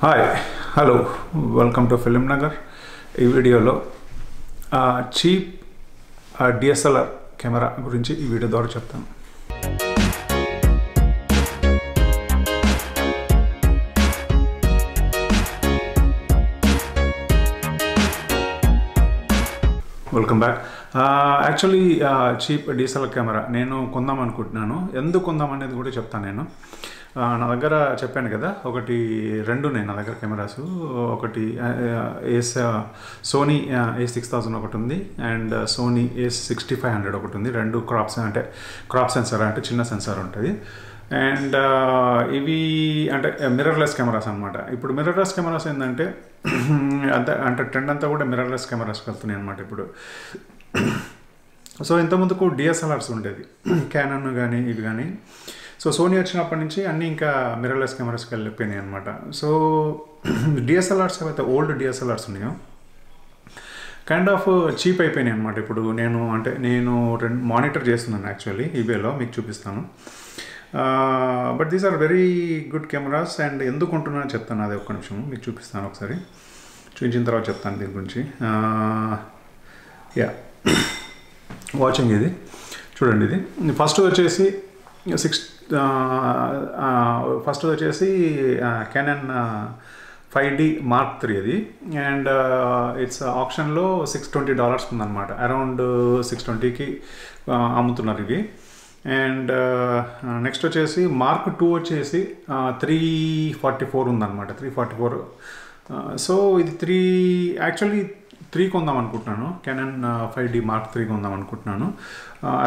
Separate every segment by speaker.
Speaker 1: Hi hello welcome to Film Nagar ఈ వీడియోలో cheap DSLR camera గురించి ఈ వీడియో ద్వారా చెప్తాను. Welcome back actually cheap DSLR camera నేను కొందాం అనుకుంటున్నాను. ఎందుకు కొందాం అనేది కూడా చెప్తాను నేను. నా దగ్గర చెప్పాను కదా ఒకటి రెండు ఉన్నాయి నా దగ్గర కెమెరాస్ ఒకటి ఏస్ సోనీ ఏ సిక్స్ థౌజండ్ ఒకటి ఉంది and Sony A sixty five hundred ఒకటి ఉంది రెండు క్రాప్స్ అంటే క్రాప్ సెన్సార్ అంటే చిన్న సెన్సార్ ఉంటుంది. అండ్ ఇవి అంటే మిర్రర్లెస్ కెమెరాస్ అనమాట ఇప్పుడు మిర్రర్లెస్ కెమెరాస్ ఏంటంటే అంత అంటే ట్రెండ్ అంతా కూడా మిర్రర్లెస్ కెమెరాస్కి వెళ్తున్నాయి అనమాట ఇప్పుడు. సో ఇంతకుముందుకు డిఎస్ఎల్ఆర్స్ ఉండేది. క్యానన్ కానీ ఇవి కానీ సో సోనీ వచ్చినప్పటి నుంచి అన్నీ ఇంకా మిరర్లెస్ కెమెరాస్కి వెళ్ళిపోయినాయి అనమాట సో డిఎస్ఎల్ఆర్స్ ఏవైతే ఓల్డ్ డిఎస్ఎల్ఆర్స్ ఉన్నాయో? కైండ్ ఆఫ్ చీప్ అయిపోయినాయి అనమాట ఇప్పుడు. నేను అంటే నేను రెండు మానిటర్ చేస్తున్నాను యాక్చువల్లీ ఈబేలో మీకు చూపిస్తాను. But these are very good cameras and ఎందుకు ఉంటున్నానో చెప్తాను అదే ఒక్క నిమిషం. మీకు చూపిస్తాను ఒకసారి. చూపించిన తర్వాత చెప్తాను దీని గురించి. యా వాచింగ్ ఇది. చూడండి ఇది. ఫస్ట్ వచ్చేసి సిక్స్ ఫస్ట్ వచ్చేసి Canon five D mark three అది. అండ్ ఇట్స్ ఆప్షన్లో సిక్స్ ట్వంటీ డాలర్స్ ఉందన్నమాట. అరౌండ్ సిక్స్ ట్వంటీకి అమ్ముతున్నారు ఇవి. అండ్ నెక్స్ట్ వచ్చేసి మార్క్ టూ వచ్చేసి త్రీ ఫార్టీ ఫోర్ ఉందన్నమాట. త్రీ ఫార్టీ ఫోర్ సో ఇది త్రీ యాక్చువల్లీ త్రీ కొందాం అనుకుంటున్నాను. Canon five D mark three కొందాం అనుకుంటున్నాను.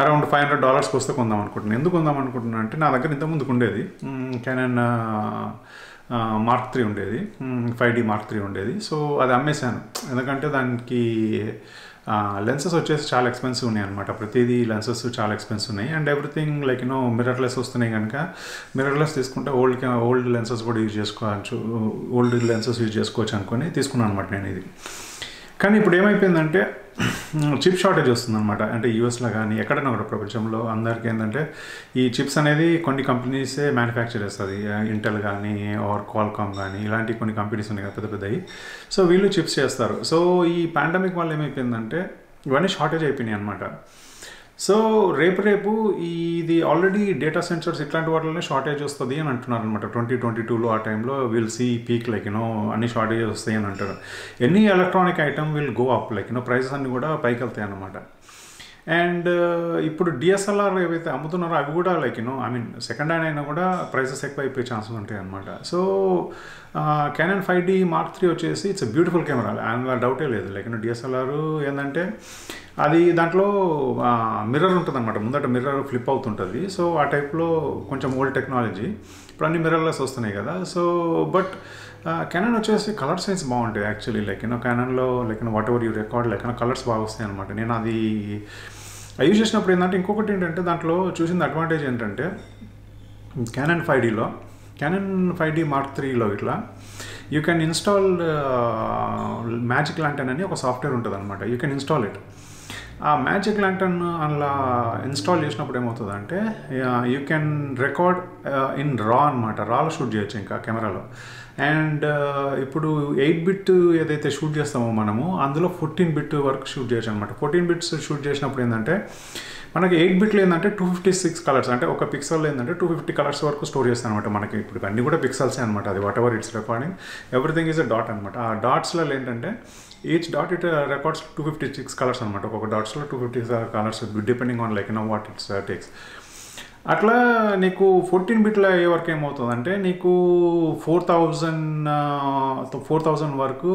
Speaker 1: అరౌండ్ ఫైవ్ హండ్రెడ్ డాలర్స్కి వస్తే కొందాం అనుకుంటున్నాను. ఎందుకు కొందాం అనుకుంటున్నాను అంటే నా దగ్గర ఇంతకుముందుకు ఉండేది. కెనన్ మార్క్ త్రీ ఉండేది. ఫైవ్ డి మార్క్ త్రీ ఉండేది. సో అది అమ్మేశాను. ఎందుకంటే దానికి uh, లెన్సెస్ వచ్చేసి చాలా ఎక్స్పెన్సివ్ ఉన్నాయి అనమాట ప్రతిదీ లెన్సెస్ చాలా ఎక్స్పెన్సివ్ ఉన్నాయి. And everything like you know mirrorless వస్తున్నాయి కనుక మిరర్లెస్ తీసుకుంటే ఓల్డ్ ఓల్డ్ లెన్సెస్ కూడా యూజ్ చేసుకోవచ్చు ఓల్డ్ లెన్సెస్ యూజ్ చేసుకోవచ్చు అనుకొని తీసుకున్నాను అనమాట నేను ఇది. కానీ ఇప్పుడు ఏమైపోయిందంటే చిప్ షార్టేజ్ వస్తుందన్నమాట. అంటే యూఎస్లో కానీ ఎక్కడైనా కూడా ప్రపంచంలో అందరికీ ఏంటంటే ఈ చిప్స్ అనేది కొన్ని కంపెనీసే మ్యానుఫ్యాక్చర్ చేస్తుంది. ఇంటెల్ కానీ ఆర్ క్వాల్కామ్ కానీ ఇలాంటి కొన్ని కంపెనీస్ ఉన్నాయి కదా పెద్ద పెద్దవి సో వీళ్ళు చిప్స్ చేస్తారు. సో ఈ పాండమిక్ వల్ల ఏమైపోయిందంటే ఇవన్నీ షార్టేజ్ అయిపోయినాయి అనమాట సో రేపు రేపు ఇది ఆల్రెడీ డేటా సెంటర్స్ ఇట్లాంటి వాటిలోనే షార్టేజ్ వస్తుంది అని అంటున్నారు అనమాట ట్వంటీ ట్వంటీ టూలో ఆ టైంలో will see peak like you know అన్ని షార్టేజ్ వస్తాయి అని అంటారు. Any electronic item will go up like you know prices అన్ని కూడా పైకి వెళ్తాయి అనమాట అండ్ uh, ఇప్పుడు డిఎస్ఎల్ఆర్ ఏవైతే అమ్ముతున్నారో అవి కూడా like you know I mean second hand అయినా కూడా ప్రైసెస్ ఎక్కువ అయిపోయే ఛాన్సెస్ ఉంటాయి అనమాట so Canon five D mark three వచ్చేసి ఇట్స్ బ్యూటిఫుల్ కెమెరా అందులో డౌటే లేదు. లైక్ డిఎస్ఎల్ఆర్ ఏంటంటే అది దాంట్లో uh, మిర్రర్ ఉంటుంది అనమాట ముందట మిర్రర్ ఫ్లిప్ అవుతుంటుంది. సో ఆ టైప్లో కొంచెం ఓల్డ్ టెక్నాలజీ ఇప్పుడు అన్ని మిర్రర్లెస్ వస్తున్నాయి కదా. సో బట్ కెనన్ వచ్చేసి కలర్ సైన్స్ బాగుంటాయి actually like you know కెనన్లో like whatever you record like colours బాగా వస్తాయి అనమాట నేను అది యూజ్ చేసినప్పుడు ఏంటంటే ఇంకొకటి ఏంటంటే దాంట్లో చూసిన అడ్వాంటేజ్ ఏంటంటే క్యానన్ ఫైవ్ డీలో క్యానన్ ఫైవ్ డీ మార్క్ త్రీలో ఇట్లా యూ కెన్ ఇన్స్టాల్ మ్యాజిక్ లాంటి అని ఒక సాఫ్ట్వేర్ ఉంటుంది అనమాట యూ కెన్ ఇన్స్టాల్ ఇట్ ఆ మ్యాజిక్ ల్యాంటన్ అలా ఇన్స్టాల్ చేసినప్పుడు ఏమవుతుందంటే యూ కెన్ రికార్డ్ ఇన్ రా అనమాట రాలో షూట్ చేయొచ్చు ఇంకా కెమెరాలో. అండ్ uh, ఇప్పుడు ఎయిట్ బిట్ ఏదైతే షూట్ చేస్తామో మనము అందులో ఫోర్టీన్ బిట్ వరకు షూట్ చేయొచ్చు అనమాట ఫోర్టీన్ బిట్స్ షూట్ చేసినప్పుడు ఏంటంటే మనకి ఎయిట్ బిట్లో ఏంటంటే టూ ఫిఫ్టీ సిక్స్ కలర్స్ అంటే ఒక పిక్సెల్ ఏంటంటే టూ ఫిఫ్టీ కలర్స్ వరకు స్టోర్ చేస్తాను అనమాట మనకి. ఇప్పుడు అన్నీ కూడా పిక్సెల్సే అనమాట అది whatever it's recording everything is a dot అనమాట ఆ డాట్స్లో ఏంటంటే each dot it records two fifty six colours అనమాట ఒక్కొక్క డాట్స్లో two fifty colours depending on like know what it's takes అట్లా నీకు ఫోర్టీన్ బిట్ల ఏ వరకు ఏమవుతుందంటే నీకు ఫోర్ థౌజండ్ ఫోర్ థౌజండ్ వరకు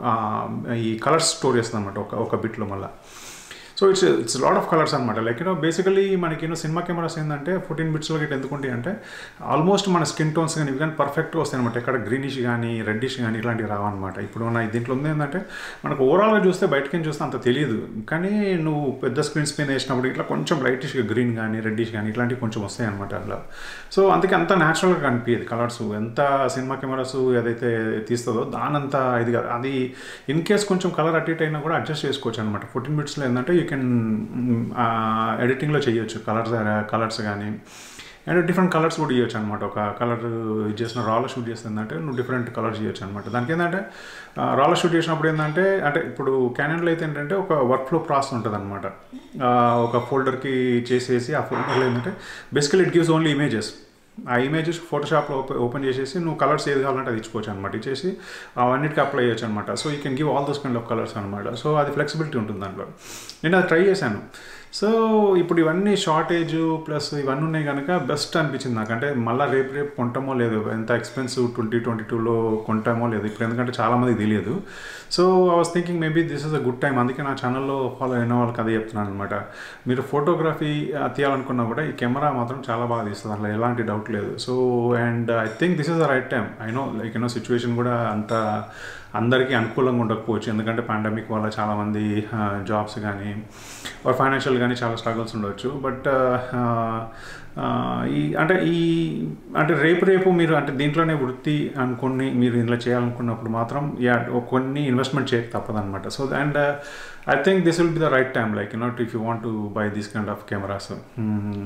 Speaker 1: uh, ఈ కలర్స్ స్టోర్ చేస్తుంది అనమాట ఒక ఒక బిట్లో మళ్ళీ. So it's it's lot of colours అనమాట లైక్ యూనో బేసికలీ మనకి యూనో సినిమా కెమెరాస్ ఏంటంటే ఫోర్టీన్ బిట్స్లో గిట్ ఎందుకుంటాయి అంటే ఆల్మోస్ట్ మన స్కిన్ టోన్స్ కానీ ఇవి కానీ పర్ఫెక్ట్గా వస్తాయి అనమాట ఎక్కడ గ్రీనిష్ కానీ రెడ్డిష్ కానీ ఇలాంటివి రావన్నమాట. ఇప్పుడు మన దీంట్లో ఉంది ఏంటంటే మనకు ఓవరాల్గా చూస్తే బయటకి చూస్తే అంత తెలియదు. కానీ నువ్వు పెద్ద స్క్రీన్స్ పైన వేసినప్పుడు ఇట్లా కొంచెం లైటిష్ గ్రీన్ కానీ రెడ్డిష్ కానీ ఇట్లాంటివి కొంచెం వస్తాయి అనమాట అట్లా సో అందుకే అంత న్యాచురల్గా కనిపించేది కలర్స్ ఎంత సినిమా కెమెరాస్ ఏదైతే తీస్తుందో దానంత ఇది కాదు. అది ఇన్ కేస్ కొంచెం కలర్ అటు ఇటు అయినా కూడా అడ్జస్ట్ చేసుకోవచ్చు అనమాట ఫోర్టీన్ మినిట్స్లో ఏంటంటే యూ కెన్ ఎడిటింగ్లో చేయొచ్చు. కలర్స్ కలర్స్ కానీ అండ్ డిఫరెంట్ కలర్స్ కూడా ఇవ్వచ్చు అనమాట ఒక కలర్ చేసిన రాలో షూట్ చేస్తుందంటే నువ్వు డిఫరెంట్ కలర్స్ ఇవ్వచ్చు అనమాట దానికి ఏంటంటే రాలో షూట్ చేసినప్పుడు ఏంటంటే అంటే ఇప్పుడు క్యానన్లో అయితే ఏంటంటే ఒక వర్క్ ఫ్లో ప్రాసెస్ ఉంటుంది అనమాట ఒక ఫోల్డర్కి చేసేసి ఆ ఫోల్డర్లో ఏంటంటే basically it gives only images ఆ ఇమేజెస్ ఫోటోషాప్లో ఓపెన్ ఓపెన్ చేసేసి నువ్వు కలర్స్ ఏది కావాలంటే అది ఇచ్చుకోవచ్చు అనమాట ఇచ్చేసి అవన్నిటికి అప్లై చేయొచ్చు అనమాట so you can give all those kind of colours అనమాట సో అది ఫ్లెక్సిబిలిటీ ఉంటుంది దాంట్లో. నేను అది ట్రై చేశాను. సో ఇప్పుడు ఇవన్నీ షార్టేజ్ ప్లస్ ఇవన్నీ ఉన్నాయి కనుక బెస్ట్ అనిపించింది నాకు. అంటే మళ్ళీ రేపు రేపు కొంటామో లేదు ఎంత ఎక్స్పెన్సివ్ ట్వంటీ ట్వంటీ టూలో కొంటామో లేదు ఇప్పుడు ఎందుకంటే చాలామంది తెలియదు. So I was thinking maybe this is a good time అందుకే నా ఛానల్లో ఫాలో అయిన వాళ్ళకి అదే చెప్తున్నాను అనమాట మీరు ఫోటోగ్రఫీ తీయాలనుకున్నా కూడా ఈ కెమెరా మాత్రం చాలా బాగా తీస్తుంది. అందులో ఎలాంటి డౌట్ లేదు. So and I think this is the right time I know like you know situation కూడా అంత అందరికీ అనుకూలంగా ఉండకపోవచ్చు. ఎందుకంటే పాండమిక్ వల్ల చాలామంది జాబ్స్ కానీ ఫైనాన్షియల్ కానీ చాలా స్ట్రగుల్స్ ఉండవచ్చు బట్ ఈ అంటే ఈ అంటే రేపు రేపు మీరు అంటే దీంట్లోనే వృత్తి అనుకుని మీరు ఇందులో చేయాలనుకున్నప్పుడు మాత్రం యా కొన్ని ఇన్వెస్ట్మెంట్ చేయక తప్పదనమాట so and I think this will be the right time like not if you want to buy this kind of cameras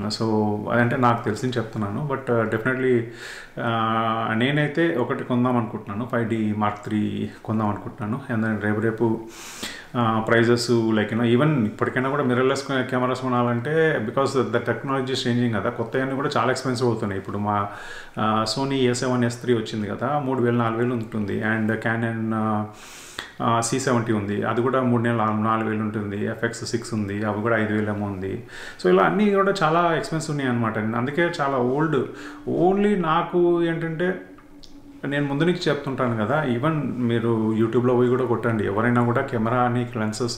Speaker 1: so అదంటే నాకు తెలిసి చెప్తున్నాను. బట్ డెఫినెట్లీ uh, uh, నేనైతే ఒకటి కొందాం అనుకుంటున్నాను. ఫైవ్ డి మార్క్ త్రీ కొందాం అనుకుంటున్నాను. అండ్ రేపు రేపు ప్రైజెస్ లైక్ యూనో ఈవెన్ ఇప్పటికైనా కూడా మిర్రర్లెస్ కెమెరాస్ కొనాలంటే బికాస్ ద టెక్నాలజీ చేంజింగ్ కదా కొత్త అన్నీ కూడా చాలా ఎక్స్పెన్సివ్ అవుతున్నాయి. ఇప్పుడు మా Sony A seven S three వచ్చింది కదా మూడు వేలు నాలుగు వేలు ఉంటుంది. అండ్ క్యానన్ సి సెవెంటీ ఉంది. అది కూడా మూడు నెలలు నాలుగు వేలు ఉంటుంది. ఎఫ్ఎక్స్ సిక్స్ ఉంది. అవి కూడా ఐదు వేలు ఏమో ఉంది. సో ఇలా అన్నీ కూడా చాలా ఎక్స్పెన్సివ్ ఉన్నాయి అనమాట అందుకే చాలా ఓల్డ్ ఓన్లీ నాకు ఏంటంటే నేను ముందు నీకు చెప్తుంటాను కదా ఈవెన్ మీరు యూట్యూబ్లో పోయి కూడా కొట్టండి. ఎవరైనా కూడా కెమెరా అని లెన్సెస్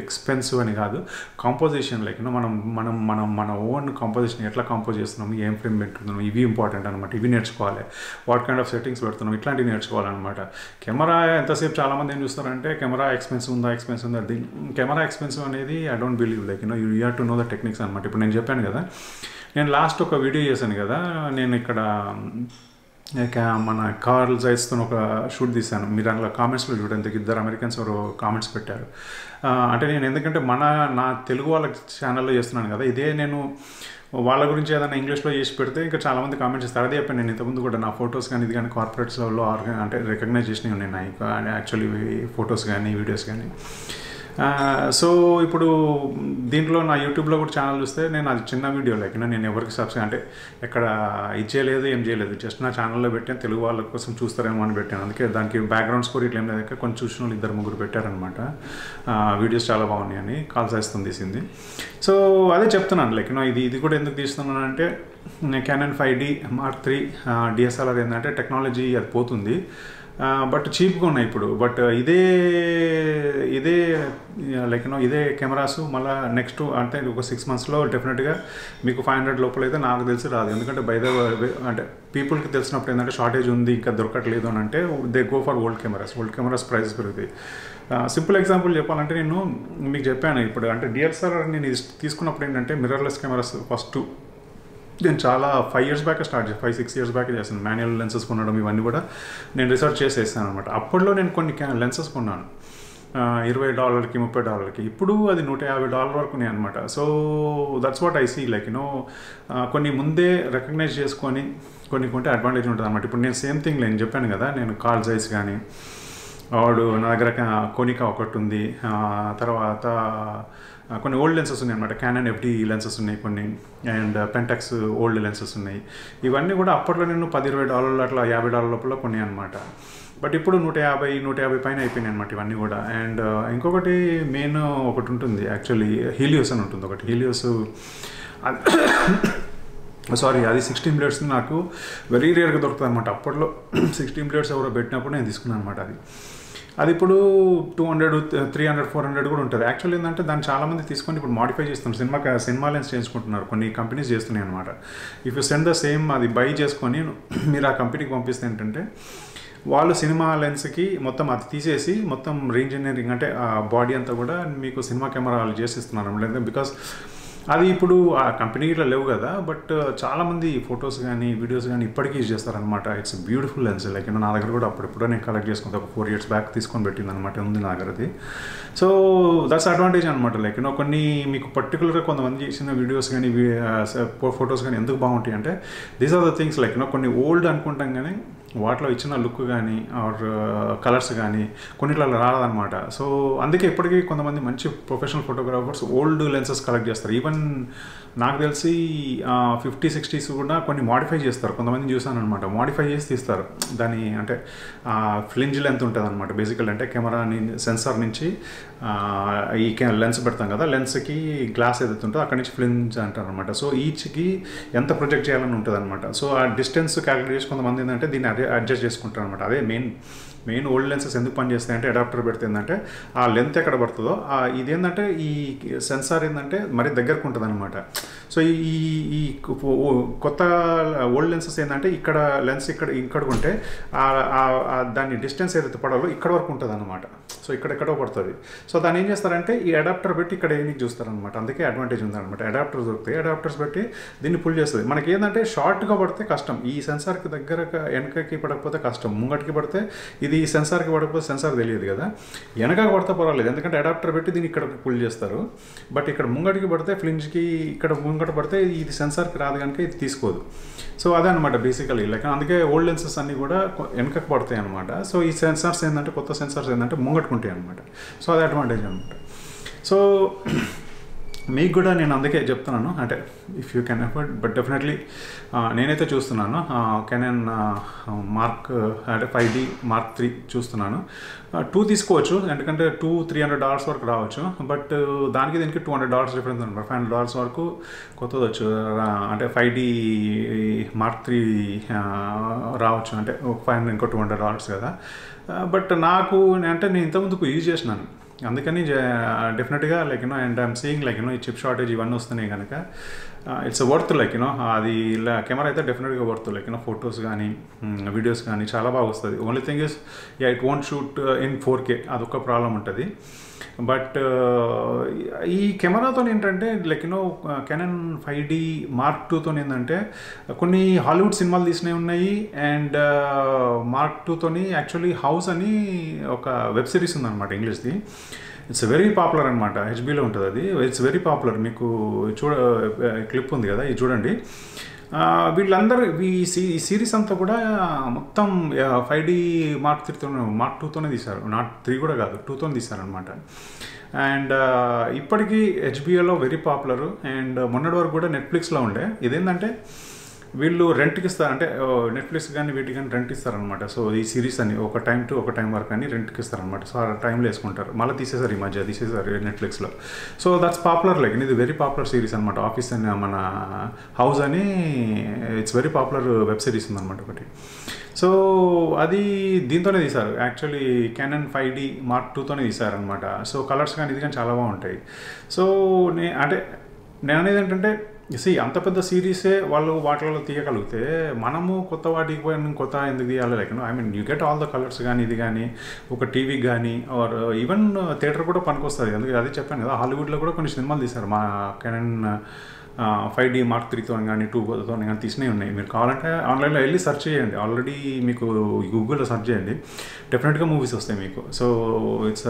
Speaker 1: ఎక్స్పెన్సివ్ అని కాదు కాంపోజిషన్ లైక్ మనం మనం మనం మన ఓన్ కాంపోజిషన్ ఎట్లా కంపోజ్ చేస్తున్నాం ఏం ఫ్రేమ్ పెట్టుకున్నాము ఇవి ఇంపార్టెంట్ అనమాట ఇవి నేర్చుకోవాలి. వాట్ కైండ్ ఆఫ్ సెట్టింగ్స్ పెడుతున్నాం ఇట్లాంటివి నేర్చుకోవాలన్నమాట. కెమెరా ఎంతసేపు చాలామంది ఏం చూస్తారంటే కెమెరా ఎక్స్పెన్సివ్ ఉందా ఎక్స్పెన్సివ్ ఉందా? అది కెమెరా ఎక్స్పెన్సివ్ అనేది I don't believe like you know you have to know the techniques అనమాట ఇప్పుడు నేను చెప్పాను కదా నేను లాస్ట్ ఒక వీడియో చేశాను కదా నేను ఇక్కడ మన కార్ల్ జైస్తో ఒక షూట్ తీశాను. మీరు అందులో కామెంట్స్లో చూడండి. ఇద్దరు అమెరికన్స్ ఎవరు కామెంట్స్ పెట్టారు. అంటే నేను ఎందుకంటే మన నా తెలుగు వాళ్ళ ఛానల్లో చేస్తున్నాను కదా ఇదే నేను వాళ్ళ గురించి ఏదైనా ఇంగ్లీష్లో చేసి పెడితే ఇంకా చాలామంది కామెంట్స్ ఇస్తారు అదే చెప్పాను నేను ఇంతకుముందు కూడా నా ఫొటోస్ కానీ ఇది కానీ కార్పొరేట్స్ ఆర్గ అంటే రికగ్నైజ్ చేసినవి ఉన్నాయి. యాక్చువల్లీ ఫొటోస్ కానీ వీడియోస్ కానీ. సో ఇప్పుడు దీంట్లో నా యూట్యూబ్లో కూడా ఛానల్ చూస్తే నేను అది చిన్న వీడియో లైక్ నేను ఎవరికి సబ్స్క్రైబ్ అంటే ఎక్కడ ఇది చేయలేదు ఏం చేయలేదు. జస్ట్ నా ఛానల్లో పెట్టాను తెలుగు వాళ్ళ కోసం చూస్తారేమో అని పెట్టాను. అందుకే దానికి బ్యాక్గ్రౌండ్ స్కోర్ ఇట్లా ఏం లేదు. కొంచెం చూసిన వాళ్ళు ఇద్దరు ముగ్గురు పెట్టారనమాట వీడియోస్ చాలా బాగున్నాయి అని కాల్ చేస్తుంది తీసింది సో అదే చెప్తున్నాను లైక్ నో ఇది ఇది కూడా ఎందుకు తీస్తున్నాను అంటే Canon five D mark three DSLR ఏంటంటే టెక్నాలజీ అది పోతుంది. బట్ చీప్గా ఉన్నాయి ఇప్పుడు. బట్ ఇదే ఇదే లైక్ నో ఇదే కెమెరాస్ మళ్ళీ నెక్స్ట్ అంటే ఒక సిక్స్ మంత్స్లో డెఫినెట్గా మీకు ఫైవ్ హండ్రెడ్ లోపల అయితే నాకు తెలిసి రాదు. ఎందుకంటే బై ద అంటే పీపుల్కి తెలిసినప్పుడు ఏంటంటే షార్టేజ్ ఉంది ఇంకా దొరకట్లేదు అని అంటే they go for old cameras old cameras price పెరుగుతాయి. సింపుల్ ఎగ్జాంపుల్ చెప్పాలంటే నేను మీకు చెప్పాను ఇప్పుడు. అంటే డిఎస్ఆర్ఆర్ నేను తీసుకున్నప్పుడు ఏంటంటే మిర్రర్లెస్ కెమెరాస్ ఫస్ట్ నేను చాలా ఫైవ్ ఇయర్స్ బ్యాక్ స్టార్ట్ చేసి ఫైవ్ సిక్స్ ఇయర్స్ బ్యాక్ చేశాను. మాన్యువల్ లెన్సెస్ కొనడం ఇవన్నీ కూడా నేను రీసెర్చ్ చేసేసాను అనమాట అప్పట్లో నేను కొన్ని లెన్సెస్ కొన్నాను. ఇరవై డాలర్కి ముప్పై డాలర్కి ఇప్పుడు అది నూట యాభై డాలర్ వరకు ఉన్నాయి అనమాట so that's what I see like you know కొన్ని ముందే రికగ్నైజ్ చేసుకొని కొన్ని కొంటే అడ్వాంటేజ్ ఉంటుంది అనమాట ఇప్పుడు నేను సేమ్ థింగ్ నేను చెప్పాను కదా నేను కాల్ సైజ్ కానీ వాడు నా దగ్గర కోనికా ఒకటి ఉంది. తర్వాత కొన్ని ఓల్డ్ లెన్సెస్ ఉన్నాయి అనమాట క్యానన్ ఎఫ్డి లెన్సెస్ ఉన్నాయి కొన్ని. అండ్ పెంటెక్స్ ఓల్డ్ లెన్సెస్ ఉన్నాయి. ఇవన్నీ కూడా అప్పట్లో నేను పది ఇరవై డాలర్లు అట్లా యాభై డాలర్ లోపల కొన్ని అనమాట బట్ ఇప్పుడు నూట యాభై నూట యాభై పైన అయిపోయినాయి అనమాట ఇవన్నీ కూడా. అండ్ uh, ఇంకొకటి మెయిన్ ఒకటి ఉంటుంది యాక్చువల్లీ హీలియోస్ అని ఉంటుంది ఒకటి. హీలియోస్ సారీ అది సిక్స్టీన్ ప్లేట్స్ నాకు వెరీ రేర్గా దొరుకుతుంది అనమాట అప్పట్లో సిక్స్టీన్ ప్లేట్స్ ఎవరో పెట్టినప్పుడు నేను తీసుకున్నాను అనమాట అది. అది ఇప్పుడు two hundred three hundred four hundred కూడా ఉంటుంది. యాక్చువల్ ఏంటంటే దాన్ని చాలామంది తీసుకొని ఇప్పుడు మాడిఫై చేస్తాం సినిమా సినిమా లెన్స్ చేసుకుంటున్నారు కొన్ని కంపెనీస్ చేస్తున్నాయి అనమాట if you send the same అది బై చేసుకొని మీరు ఆ కంపెనీకి పంపిస్తే ఏంటంటే వాళ్ళు సినిమా లెన్స్కి మొత్తం అది తీసేసి మొత్తం రీఇంజనీరింగ్ అంటే ఆ బాడీ అంతా కూడా మీకు సినిమా కెమెరా వాళ్ళు చేసిస్తున్నారు లేదంటే బికాస్ అది ఇప్పుడు ఆ కంపెనీలో లేవు కదా బట్ చాలామంది ఫొటోస్ కానీ వీడియోస్ కానీ ఇప్పటికీ యూజ్ చేస్తారనమాట ఇట్స్ బ్యూటిఫుల్ లెన్స్ లైక్ నా దగ్గర కూడా అప్పుడెప్పుడో నేను కలెక్ట్ చేసుకుంటే. ఒక ఫోర్ ఇయర్స్ బ్యాక్ తీసుకొని పెట్టింది అనమాట ఉంది నా దగ్గర అది సో దట్స్ అడ్వాంటేజ్ అనమాట లైక్ యూనో కొన్ని మీకు పర్టికులర్గా కొంతమంది చేసిన వీడియోస్ కానీ ఫొటోస్ కానీ ఎందుకు బాగుంటాయి అంటే these are the things like you know కొన్ని ఓల్డ్ అనుకుంటాం కానీ వాటిలో ఇచ్చిన లుక్ కానీ ఆర్ కలర్స్ కానీ కొన్నిట్లో రాదనమాట సో అందుకే ఇప్పటికీ కొంతమంది మంచి professional photographers old lenses collect చేస్తారు. ఈవెన్ నాకు తెలిసి ఫిఫ్టీ సిక్స్టీస్ కూడా కొన్ని మాడిఫై చేస్తారు. కొంతమంది చూసాను అనమాట మాడిఫై చేసి తీస్తారు. దాని అంటే ఫ్లింజ్ లెంత్ ఉంటుంది అనమాట బేసికల్ అంటే కెమెరా సెన్సార్ నుంచి ఈ లెన్స్ పెడతాం కదా లెన్స్కి గ్లాస్ ఏదైతే ఉంటుందో అక్కడి నుంచి ఫ్లింజ్ అంటారు అనమాట సో ఈచ్కి ఎంత ప్రొజెక్ట్ చేయాలని ఉంటుంది అనమాట సో ఆ డిస్టెన్స్ క్యాలిక్యులేట్ చేసి కొంతమంది ఏంటంటే దీన్ని అడ్జస్ట్ చేసుకుంటారు అనమాట అదే మెయిన్ మెయిన్ ఓల్డ్ లెన్సెస్ ఎందుకు పనిచేస్తాయి అంటే అడాప్టర్ పెడితే ఏంటంటే ఆ లెంత్ ఎక్కడ పడుతుందో ఇదేంటంటే ఈ సెన్సార్ ఏంటంటే మరి దగ్గరకు ఉంటుంది అనమాట సో ఈ ఈ కొత్త ఓల్డ్ లెన్సెస్ ఏంటంటే ఇక్కడ లెన్స్ ఇక్కడ ఇక్కడ ఉంటే దాని డిస్టెన్స్ ఏదైతే పడాలో ఇక్కడ వరకు ఉంటుంది అనమాట సో ఇక్కడెక్కడో పడుతుంది. సో దాన్ని ఏం చేస్తారంటే ఈ అడాప్టర్ పెట్టి ఇక్కడ ఏం చూస్తారనమాట అందుకే అడ్వాంటేజ్ ఉందన్నమాట. అడాప్టర్ దొరుకుతాయి అడాప్టర్స్ పెట్టి దీన్ని పుల్ చేస్తుంది. మనకి ఏంటంటే షార్ట్గా పడితే కష్టం. ఈ సెన్సార్కి దగ్గర వెనకకి పడకపోతే కష్టం. ముంగటికి పడితే ఇది ఈ సెన్సార్కి పడకపోతే సెన్సార్ తెలియదు కదా. వెనకకి పడితే పర్వాలేదు. ఎందుకంటే అడాప్టర్ పెట్టి దీన్ని ఇక్కడ పుల్ చేస్తారు. బట్ ఇక్కడ ముంగటికి పడితే ఫ్లింజ్కి ఇక్కడ ముంగట పడితే ఇది సెన్సార్కి రాదు కనుక ఇది తీసుకోదు. సో అదే అనమాట బేసికలీ లైక్ అందుకే ఓల్డ్ లెన్సెస్ అన్నీ కూడా వెనకకు పడతాయి అనమాట సో ఈ సెన్సార్స్ ఏంటంటే కొత్త సెన్సార్స్ ఏంటంటే ముంగట్టుకుంటాయి అనమాట సో అది అడ్వాంటేజ్ అనమాట సో మీకు కూడా నేను అందుకే చెప్తున్నాను. అంటే if you can effort but definitely నేనైతే చూస్తున్నాను. కెనన్ మార్క్ అంటే ఫైవ్ డి మార్క్ త్రీ చూస్తున్నాను. టూ తీసుకోవచ్చు. ఎందుకంటే టూ త్రీ హండ్రెడ్ డాలర్స్ వరకు రావచ్చు. బట్ దానికి దీనికి టూ హండ్రెడ్ డాలర్స్ డిఫరెన్స్ అనమాట. ఫైవ్ హండ్రెడ్ డాలర్స్ వరకు కొత్తది వచ్చు అంటే ఫైవ్ డి మార్క్ త్రీ రావచ్చు. అంటే ఫైవ్ హండ్రెడ్ ఇంకో టూ హండ్రెడ్ డాలర్స్ కదా. బట్ నాకు అంటే నేను ఇంతకుముందుకు యూజ్ చేసినాను. అందుకని డెఫినెట్గా like you know and I'm seeing like you know ఈ చిప్ షార్టేజ్ ఇవన్నీ వస్తున్నాయి కనుక ఇట్స్ వర్త్ లైక్ యూనో అది ఇలా కెమెరా అయితే డెఫినెట్గా worth like you know photos కానీ వీడియోస్ కానీ చాలా బాగా వస్తుంది. Only thing is yeah it won't shoot in four K అదొక ప్రాబ్లం ఉంటుంది. బట్ ఈ కెమెరాతో ఏంటంటే like you know Canon five D mark టూతో ఏంటంటే కొన్ని హాలీవుడ్ సినిమాలు తీసినవి ఉన్నాయి. అండ్ మార్క్ టూతోని యాక్చువల్లీ హౌస్ అని ఒక వెబ్ సిరీస్ ఉందన్నమాట ఇంగ్లీష్ది. ఇట్స్ వెరీ పాపులర్ అనమాట హెచ్బీలో ఉంటుంది అది. ఇట్స్ వెరీ పాపులర్ మీకు చూడ క్లిప్ ఉంది కదా ఇది చూడండి. వీళ్ళందరూ ఈ సీ ఈ సిరీస్ అంతా కూడా మొత్తం ఫైవ్ డి మార్క్ త్రీతో మార్క్ టూతోనే తీశారు. నాట్ త్రీ కూడా కాదు టూతో తీశారనమాట అండ్ ఇప్పటికీ హెచ్బిఓలో వెరీ పాపులర్ అండ్ మొన్నటి వరకు కూడా నెట్ఫ్లిక్స్లో ఉండే. ఇదేంటంటే వీళ్ళు రెంట్కి ఇస్తారు అంటే నెట్ఫ్లిక్స్ కానీ వీటికి కానీ రెంట్ ఇస్తారనమాట సో ఈ సిరీస్ అని ఒక టైం టు ఒక టైం వరకు అని రెంట్కి ఇస్తారనమాట సో ఆ టైంలో వేసుకుంటారు. మళ్ళీ తీసేసారు ఈ మధ్య తీసేసారు నెట్ఫ్లిక్స్లో సో దట్స్ పాపులర్ లైక్ ఇది వెరీ పాపులర్ సిరీస్ అనమాట ఆఫీస్ అని మన హౌస్ అని it's very popular web series ఉందన్నమాట ఒకటి. సో అది దీంతోనే తీశారు. Actually Canon five D mark టూతోనే తీశారనమాట సో కలర్స్ కానీ ఇది కానీ చాలా బాగుంటాయి. సో నే అంటే నేను అనేది ఏంటంటే సి అంత పెద్ద సిరీసే వాళ్ళు వాటిలో తీయగలిగితే మనము కొత్త వాటికి పోయి కొత్త ఎందుకు తీయాలి? Like I mean you get all the colours కానీ ఇది కానీ ఒక టీవీకి కానీ ఆర్ ఈవెన్ థియేటర్ కూడా పనికొస్తుంది. ఎందుకంటే అదే చెప్పాను కదా హాలీవుడ్లో కూడా కొన్ని సినిమాలు తీశారు. మా కెనన్ ఫైవ్ డీ మార్క్ త్రీతో కానీ టూతో కానీ తీసినవి ఉన్నాయి. మీరు కావాలంటే ఆన్లైన్లో వెళ్ళి సెర్చ్ చేయండి. ఆల్రెడీ మీకు గూగుల్లో సెర్చ్ చేయండి. డెఫినెట్గా మూవీస్ వస్తాయి మీకు. సో ఇట్స్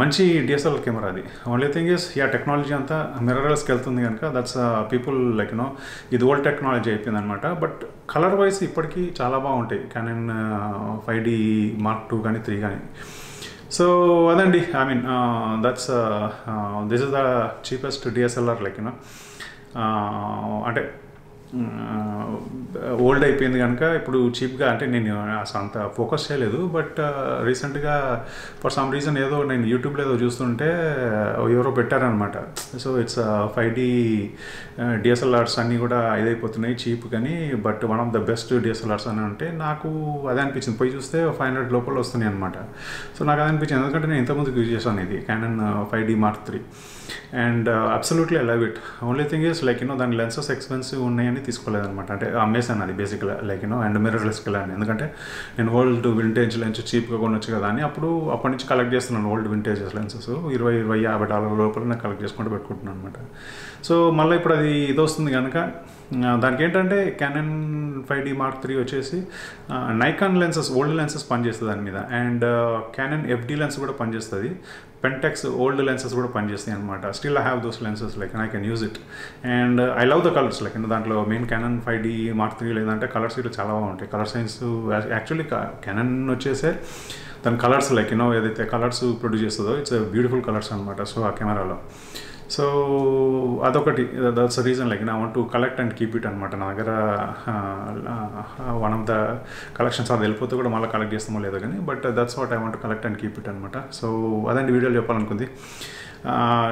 Speaker 1: మంచి డిఎస్ఎల్ఆర్ కెమెరా అది. Only thing is yeah technology అంతా మిర్రర్స్కి వెళ్తుంది కనుక దట్స్ పీపుల్ లైక్ నో ఇది ఓల్డ్ టెక్నాలజీ అయిపోయింది అనమాట బట్ కలర్ వైజ్ ఇప్పటికీ చాలా బాగుంటాయి. Canon five D mark two కానీ త్రీ కానీ సో అదండి. I mean that's this is the cheapest DSLR like you know అంటే ఓల్డ్ అయిపోయింది కనుక ఇప్పుడు చీప్గా అంటే నేను అసలు అంత ఫోకస్ చేయలేదు బట్ రీసెంట్గా ఫర్ సమ్ రీజన్ ఏదో నేను యూట్యూబ్లో ఏదో చూస్తుంటే ఎవరో పెట్టారనమాట. So it's five D DSLRs అన్నీ కూడా ఇదైపోతున్నాయి చీప్ కానీ but one of the best DSLRs అని అంటే నాకు అదే అనిపించింది. పోయి చూస్తే ఫైవ్ హండ్రెడ్ లోపల వస్తున్నాయి అనమాట సో నాకు అదే అనిపించింది. ఎందుకంటే నేను ఇంతకుముందుకు యూజ్ చేశాను ఇది Canon five D mark three. And absolutely I love it only thing is like you know దాని లెన్సెస్ ఎక్స్పెన్సివ్ ఉన్నాయని తీసుకోలేదనమాట తీసుకోలేదన్నమాట. అంటే అమ్మేసాను అది బేసిక్గా లైక్ యూనో అండ్ మిర్రర్లెస్కి వెళ్ళాను. ఎందుకంటే నేను ఓల్డ్ వింటేజ్ లెన్స్ చీప్గా కొనొచ్చు కదా అని అప్పుడు అప్పటి నుంచి కలెక్ట్ చేస్తున్నాను ఓల్డ్ వింటేజ్ లెన్సెస్ ఇరవై ఇరవై యాభై డాలర్ లోపల నేను కలెక్ట్ చేసుకుంటూ పెట్టుకుంటున్నాను అనమాట సో మళ్ళీ ఇప్పుడు అది ఇది వస్తుంది కనుక దానికి ఏంటంటే Canon five D mark three వచ్చేసి నైకాన్ లెన్సెస్ ఓల్డ్ లెన్సెస్ పనిచేస్తుంది దాని మీద. అండ్ క్యానన్ ఎఫ్డి లెన్స్ కూడా పనిచేస్తుంది. పెంటెక్స్ ఓల్డ్ లెన్సెస్ కూడా పనిచేస్తాయి అనమాట still I have those lenses like I can use it and I love the colours like దాంట్లో main Canon five D mark three లేదంటే కలర్స్ ఇట్లా చాలా బాగుంటాయి. కలర్ సైన్స్ యాక్చువల్లీ క్యానన్ వచ్చేసే దాని కలర్స్ లైక్ యూనో ఏదైతే కలర్స్ ప్రొడ్యూస్ చేస్తుందో it's beautiful colours అనమాట సో ఆ కెమెరాలో. సో అదొకటి. దట్స్ రీజన్ లైక్ నా want to collect and keep it అనమాట నా దగ్గర వన్ ఆఫ్ ద కలెక్షన్స్ అది వెళ్ళిపోతే కూడా మళ్ళీ కలెక్ట్ చేస్తామో లేదో కానీ but that's what I want collect and keep it అనమాట సో అదండి వీడియోలో చెప్పాలనుకుంది.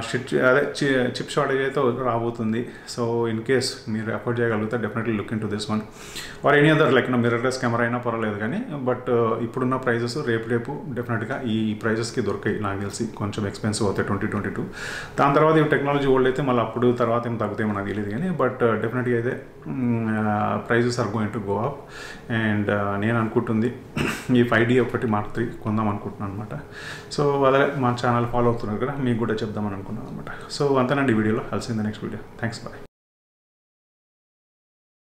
Speaker 1: షిట్ అదే చిప్ షార్టేజ్ అయితే రాబోతుంది. సో ఇన్ కేస్ మీరు అఫోర్డ్ చేయగలిగితే definitely look into this one or any other like నా మిర్రర్లెస్ కెమెరా అయినా పర్వాలేదు కానీ బట్ uh, ఇప్పుడున్న ప్రైజెస్ రేపు రేపు డెఫినెట్గా ఈ ప్రైజెస్కి దొరికాయి. నాకు తెలిసి కొంచెం ఎక్స్పెన్సివ్ అవుతాయి ట్వంటీ ట్వంటీ టూ దాని తర్వాత ఈ టెక్నాలజీ ఓల్డ్ అయితే మళ్ళీ అప్పుడు తర్వాత ఏం తగ్గుతాయి నాకు తెలియదు కానీ బట్ డెఫినెట్గా uh, అయితే prices are going to go up. And నేను అనుకుంటుంది ఈ ఫైవ్ డి ఒకటి మార్క్ త్రీ కొందాం అనుకుంటున్నాను అనమాట సో అదే మా ఛానల్ ఫాలో అవుతున్నారు కదా మీకు కూడా చెప్దామని అనుకున్నాను అనమాట సో అంతేనండి వీడియోలో. కలిసింది నెక్స్ట్ వీడియో థ్యాంక్స్ బాయ్